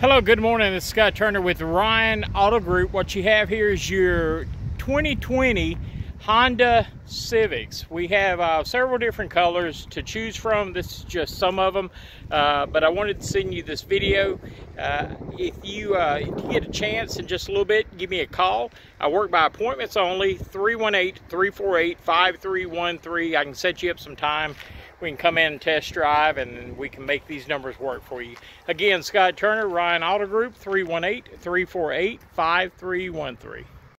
Hello, good morning. This is Scott Turner with Ryan Auto Group. What you have here is your 2020 Honda Civics. We have uh, several different colors to choose from. This is just some of them, uh, but I wanted to send you this video. Uh, if, you, uh, if you get a chance in just a little bit, give me a call. I work by appointments only, 318-348-5313. I can set you up some time. We can come in and test drive and we can make these numbers work for you. Again, Scott Turner, Ryan Auto Group, 318-348-5313.